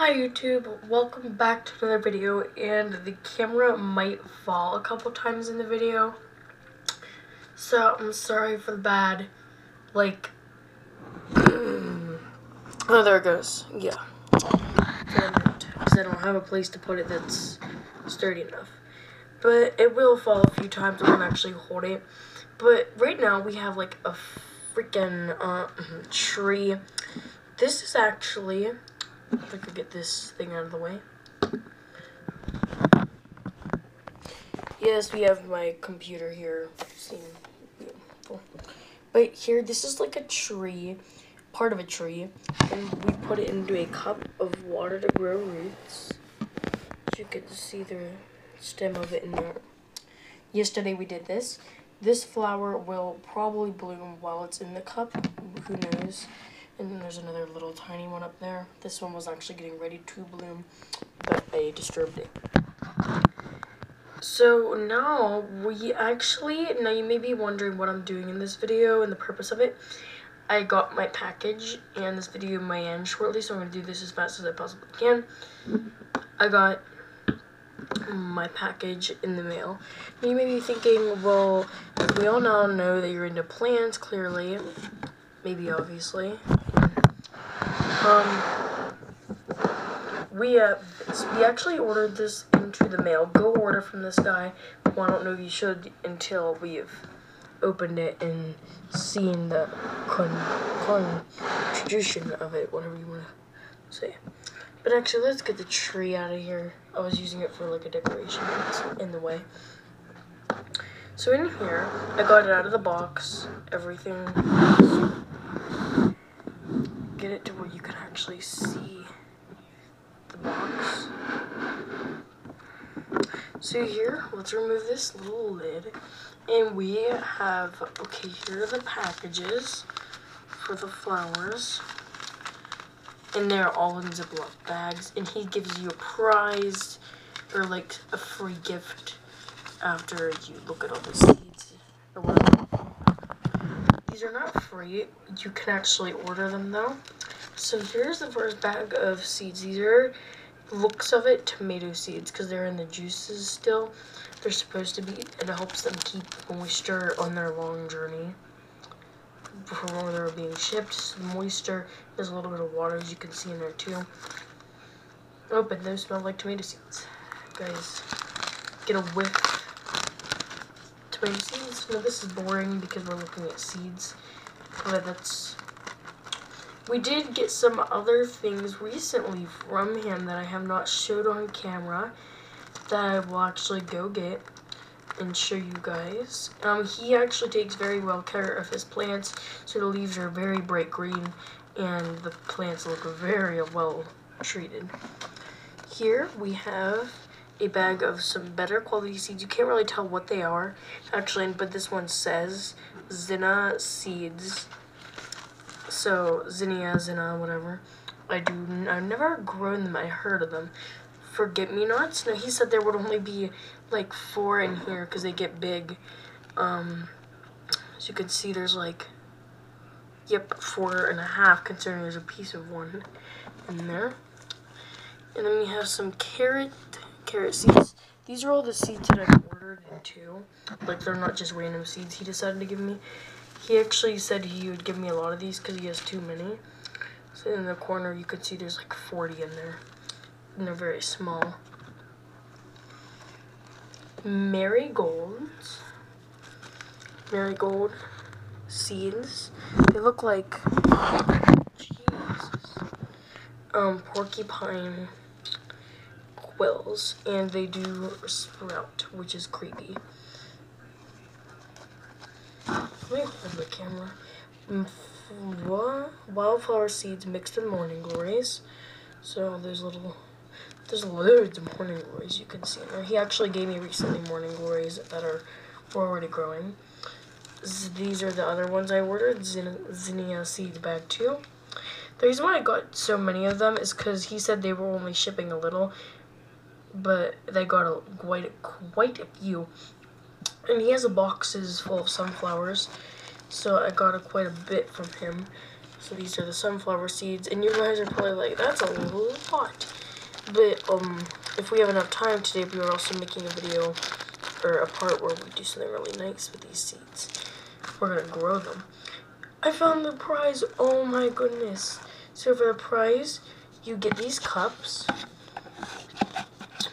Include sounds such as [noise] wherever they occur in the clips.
Hi YouTube, welcome back to another video and the camera might fall a couple times in the video. So I'm sorry for the bad, like, [clears throat] oh there it goes, yeah. Because I don't have a place to put it that's sturdy enough. But it will fall a few times, when I actually hold it. But right now we have like a freaking uh, [clears throat] tree. This is actually I could get this thing out of the way. Yes, we have my computer here. beautiful. But here, this is like a tree, part of a tree, and we put it into a cup of water to grow roots. As you can see the stem of it in there. Yesterday we did this. This flower will probably bloom while it's in the cup. Who knows? And then there's another little tiny one up there. This one was actually getting ready to bloom, but I disturbed it. So now we actually, now you may be wondering what I'm doing in this video and the purpose of it. I got my package and this video might end shortly, so I'm going to do this as fast as I possibly can. I got my package in the mail. You may be thinking, well, we all now know that you're into plants, clearly. Maybe, obviously. Um, we uh, we actually ordered this into the mail. Go order from this guy. Well, I don't know if you should until we've opened it and seen the con, con tradition of it, whatever you want to say. But actually, let's get the tree out of here. I was using it for like a decoration. It's in the way. So in here, I got it out of the box. Everything get it to where you can actually see the box. So here, let's remove this little lid. And we have, okay, here are the packages for the flowers. And they're all in Ziploc bags. And he gives you a prize or like a free gift after you look at all the seeds. These are not free. You can actually order them though. So here's the first bag of seeds. These are, looks of it, tomato seeds because they're in the juices still. They're supposed to be, and it helps them keep moisture on their long journey before they're being shipped. Moisture, there's a little bit of water as you can see in there too. Oh, but those smell like tomato seeds. Guys, get a whiff tomato seeds. No, this is boring because we're looking at seeds. But that's... We did get some other things recently from him that I have not showed on camera that I will actually go get and show you guys. Um, he actually takes very well care of his plants, so the leaves are very bright green and the plants look very well treated. Here we have a bag of some better quality seeds. You can't really tell what they are, actually, but this one says Zinnia seeds. So, Zinnia, Zinnia, whatever. I do, I've never grown them, I heard of them. Forget-me-nots? No, he said there would only be like four in here because they get big. Um, as you can see, there's like, yep, four and a half considering there's a piece of one in there. And then we have some carrot carrot seeds. These are all the seeds that I've ordered into. Like, they're not just random seeds he decided to give me. He actually said he would give me a lot of these because he has too many. So in the corner, you can see there's like 40 in there. And they're very small. Marigolds. Marigold seeds. They look like... Jesus. Um, porcupine quills, and they do sprout, which is creepy. Let me hold the camera. Mm, wildflower seeds mixed with morning glories. So there's little, there's loads of morning glories you can see in there. He actually gave me recently morning glories that are already growing. These are the other ones I ordered, Zinnia seeds bag two. The reason why I got so many of them is because he said they were only shipping a little but they got a, quite quite a few. And he has a boxes full of sunflowers, so I got a, quite a bit from him. So these are the sunflower seeds, and you guys are probably like, that's a lot. But um, if we have enough time today, we are also making a video or a part where we do something really nice with these seeds. We're gonna grow them. I found the prize. Oh my goodness. So for the prize, you get these cups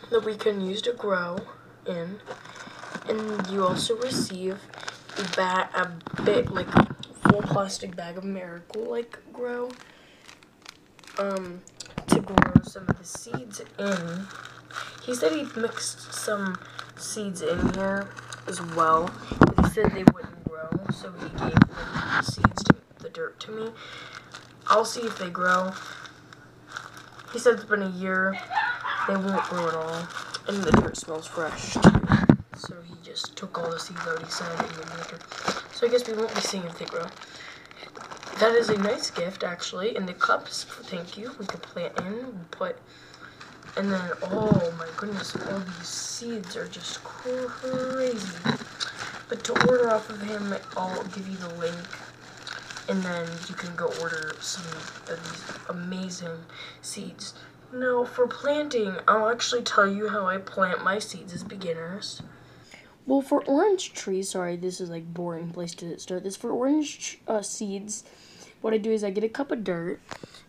that we can use to grow in. And you also receive a a bit like full plastic bag of miracle like grow. Um, to grow some of the seeds in. He said he mixed some seeds in here as well. But he said they wouldn't grow, so he gave the seeds to the dirt to me. I'll see if they grow. He said it's been a year. They won't grow at all. And the dirt smells fresh. So he just took all the seeds out he said and made the dirt. So I guess we won't be seeing if they grow. That is a nice gift actually. And the cups, thank you. We can plant in. Put and then, oh my goodness, all these seeds are just crazy. But to order off of him, I'll give you the link. And then you can go order some of these amazing seeds. Now, for planting, I'll actually tell you how I plant my seeds as beginners. Well, for orange trees, sorry, this is like boring place to start this. For orange uh, seeds, what I do is I get a cup of dirt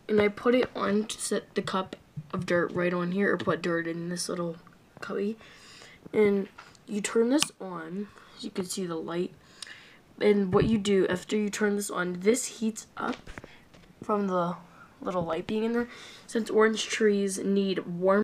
and I put it on to set the cup of dirt right on here or put dirt in this little cubby and you turn this on you can see the light and what you do after you turn this on this heats up from the little light being in there. Since orange trees need warm